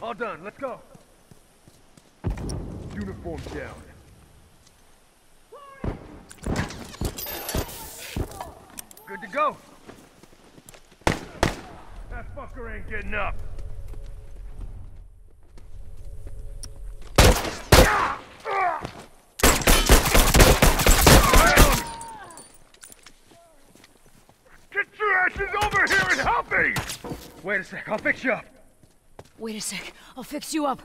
All done, let's go. Uniform down. Good to go. That fucker ain't getting up. Get your asses over here and help me! Wait a sec, I'll fix you up. Wait a sec. I'll fix you up.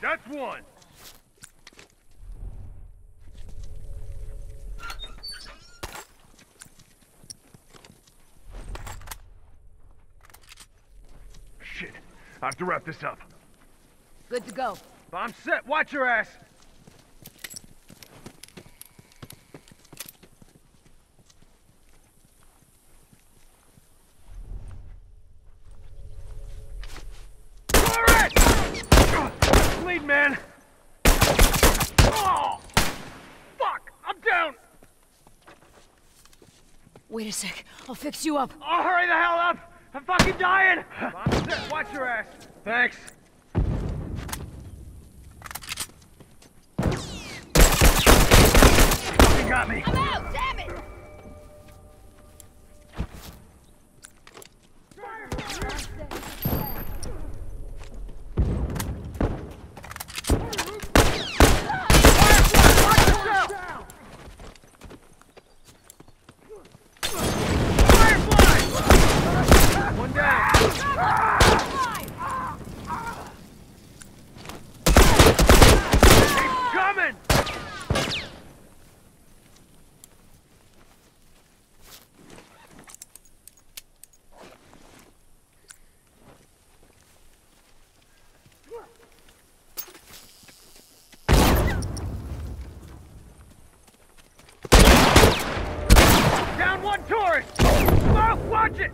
That's one. Shit. I have to wrap this up. Good to go. I'm set. Watch your ass. Lead, man. Oh! Fuck! I'm down! Wait a sec. I'll fix you up. Oh, hurry the hell up! I'm fucking dying! Watch your ass. Thanks. Fucking got me. I'm out! Damn it! Firefly! One down. Keep coming! Down one tourist! Watch it!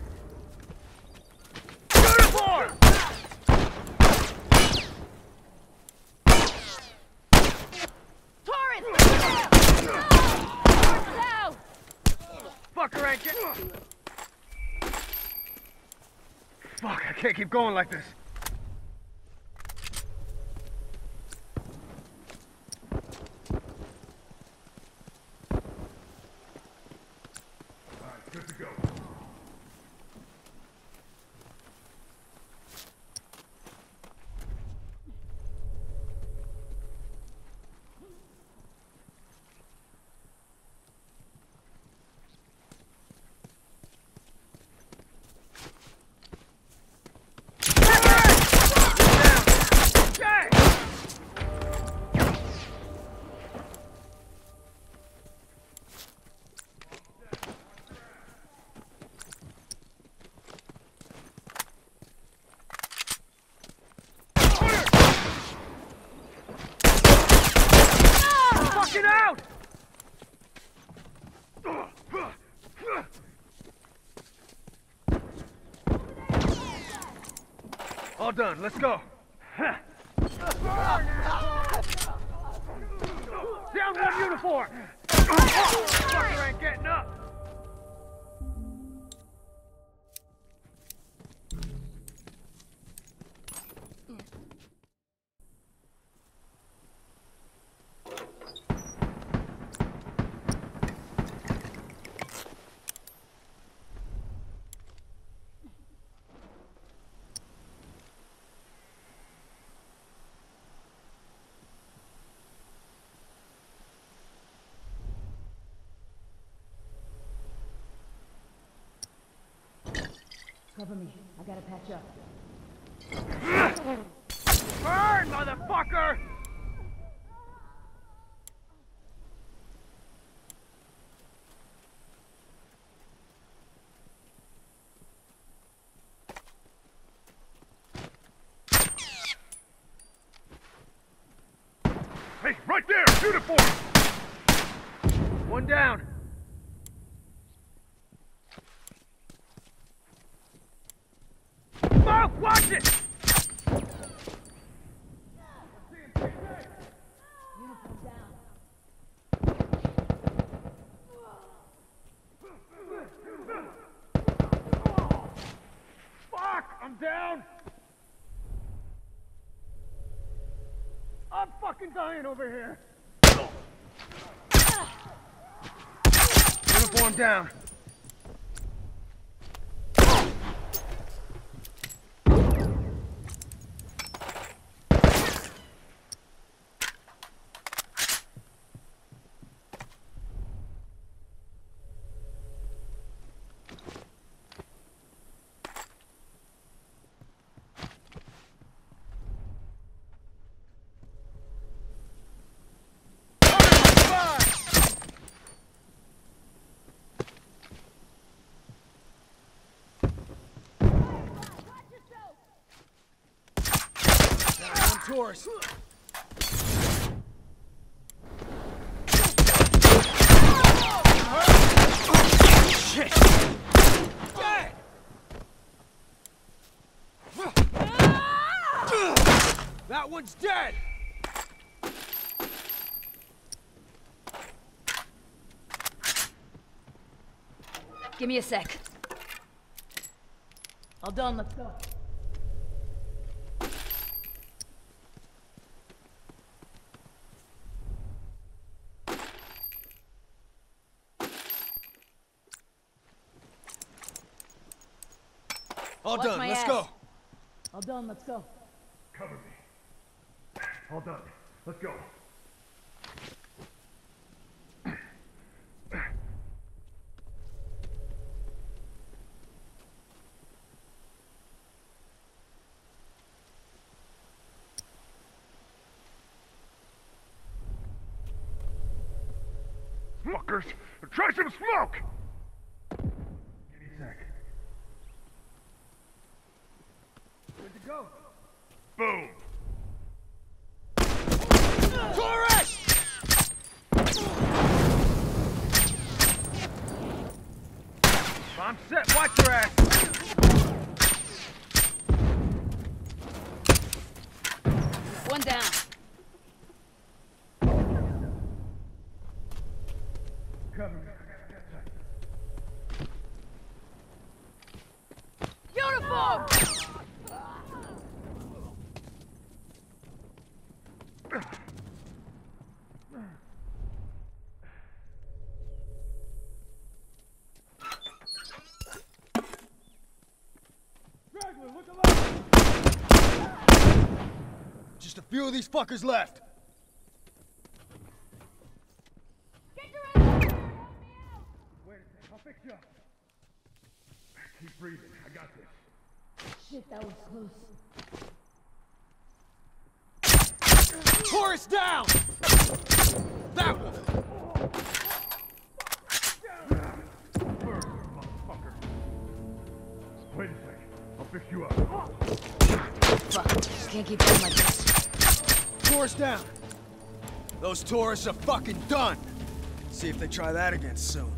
Uniform! Torrance! Down! Fucker ain't getting... Fuck, I can't keep going like this. Alright, good to go. Fucking out! All done, let's go. Down one uniform! Oh, fucker ain't getting up! Cover me. I gotta patch up. Burn, motherfucker! Hey, right there! Uniform! One down. Smoke! Watch it! down! I'm fucking dying over here! Uniform down. Dead! That one's dead! Give me a sec. All done, let's go. All Watch done, let's ass. go. All done, let's go. Cover me. All done. Let's go. Fuckers! Try some smoke! Give me a sec. Good to go. Boom! Tourist! Bomb set, watch your ass! One down. Cover me. Uniform! Just a few of these fuckers left. Wait a sec, I'll fix you up. Keep breathing, I got this. Shit, that was close. Tourist down! That one! Burn, motherfucker. Wait a sec, I'll fix you up. Fuck, just can't keep going like this. Tourist down! Those tourists are fucking done! See if they try that again soon.